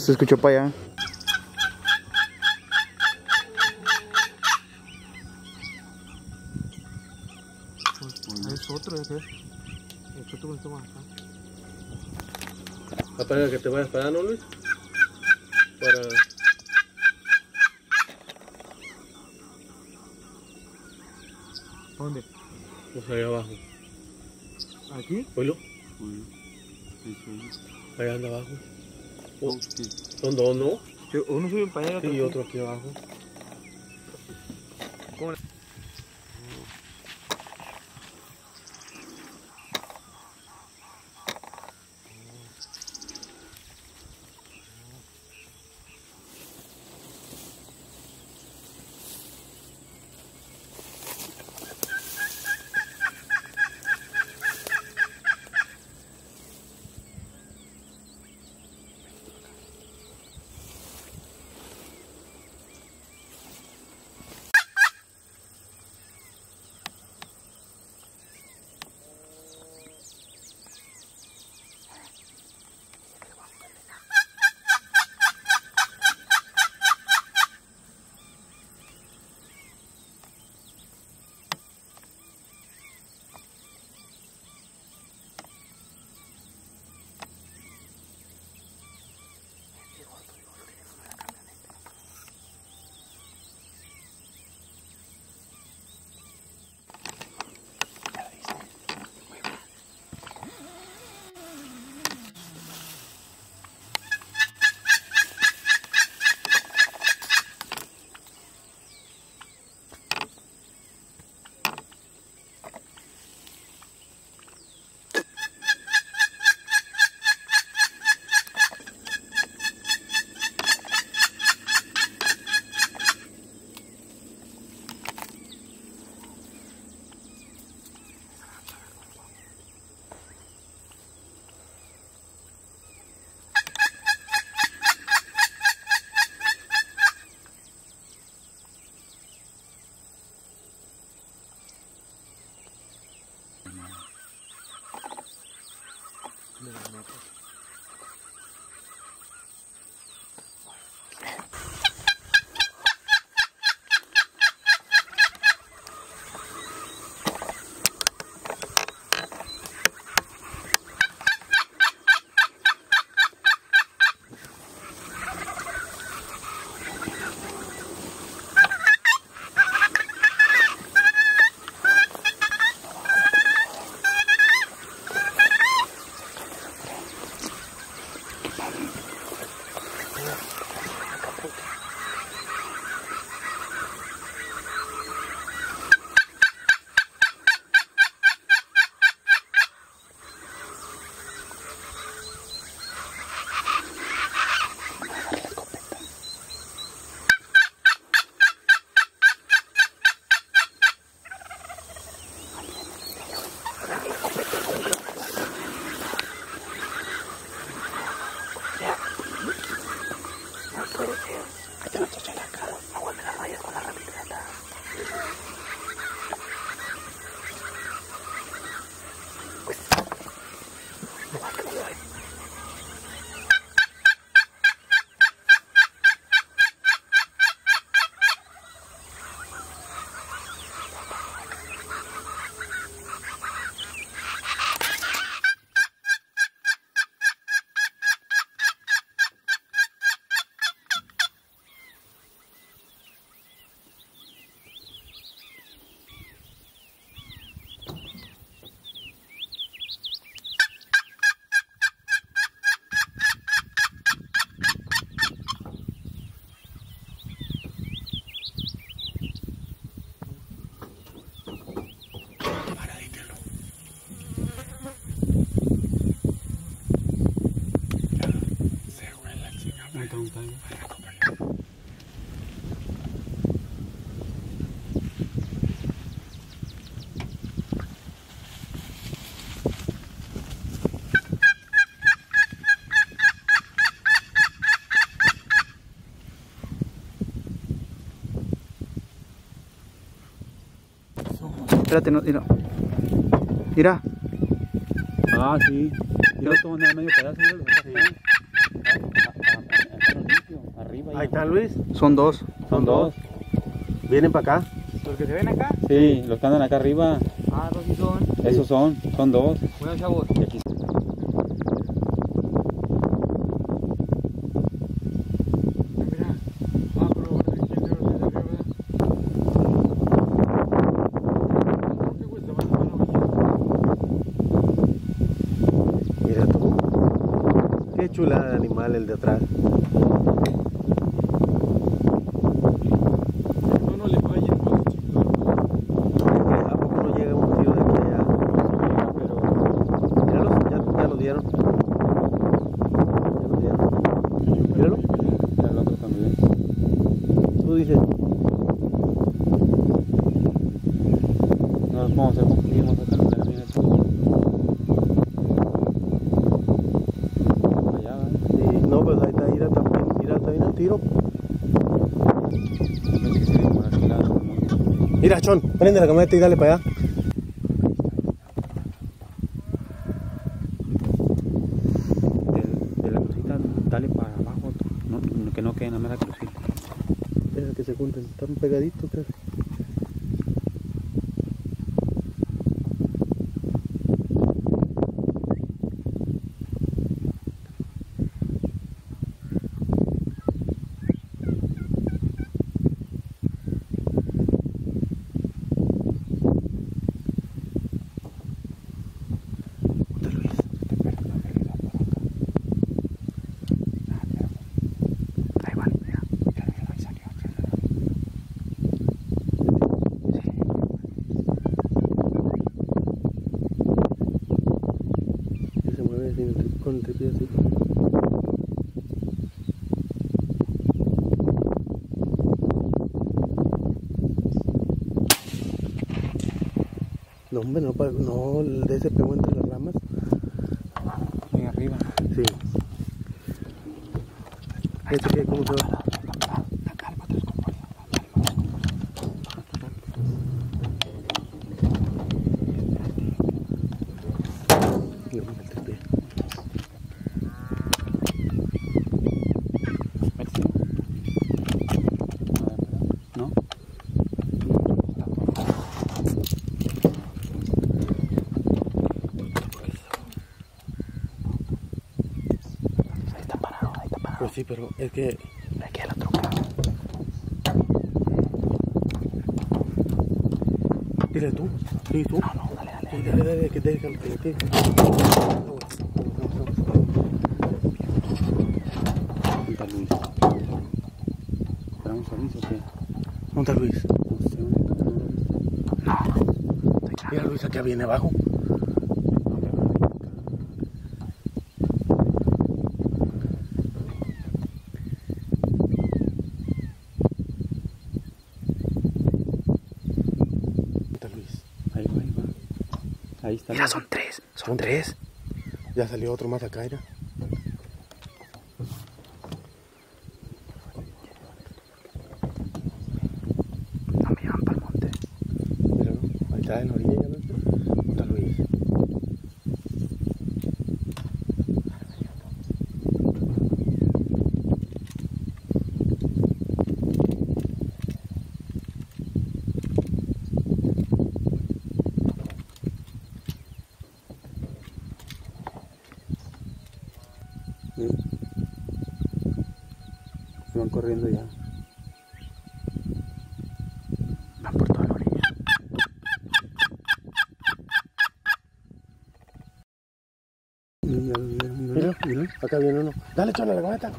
Se escuchó para allá. Es otro, ese. Es otro que está más acá. Va para que te vayas para allá, ¿no, Luis? Para... ¿Dónde? Pues allá abajo. ¿Aquí? Oílo, allá anda abajo. Son dos, ¿no? Sí, Uno sube para allá Sí, y otro aquí abajo. Não, não, não. Africa. Espérate, no, mira. Mira. Ah, sí. Y a medio pedazo. acá lo Arriba. Ahí está Luis. Son dos. Son dos. Vienen para acá. Los que se ven acá. Sí, los que andan acá arriba. Ah, dos sí son. Esos son. Son dos. Bueno, chavos. Y aquí Mira. Ah, pero va a tener que ir de arriba, ¿verdad? ¿Por qué, güey? Se van a la orilla. Mira tú. Animal el de atrás. No, no le fallen, pues, chicos. ¿A poco no llega un tío de aquí a allá? pero Míralos, ya, ya lo dieron. Ya lo dieron. Míralo. el otro también. Tú dices, No, ¿cómo se confundimos acá en la camioneta? Allá, ¿verdad? sí, no, pues ahí está, mira, también, mira, está bien el tiro. Yo pensé que sería por aquel lado, como- Mira, Chon, prende la camioneta y dale para allá. de, de la crucita, dale para abajo, no, que no quede nada más la crucita. Deja que se junten, están pegaditos casi. Que así, con el tripié así. No, hombre, no, no, el de ese pegó entre las ramas. Ahí arriba. Sí. ¿Este qué? ¿Cómo se va? No, el tripié. Este. A ver, ¿no? Ahí está parado, ahí está parado. Pues sí, pero es que Aquí a la troca. Dile tú. Sí, tú. No, no, dale, dale. Sí, dale, dale, que déjalo que le tire. ¿Dónde está Luis? ¿Esperamos a Luis o qué? ¿Dónde está Luis? No. Mira, Luis, acá viene abajo. ¿Dónde está Luis? Ahí va, ahí va. Ahí está. Mira, son tres. Son tres. Ya salió otro más acá, mira. No me llevan para el monte. Míralo. Ahí está en la orilla, ya lo viste? ¿Dónde está Luis? Sí. Se van corriendo ya. Van por toda la orilla. Mira, mira, mira, Mira, mira. acá viene uno. Dale, chola, la camioneta.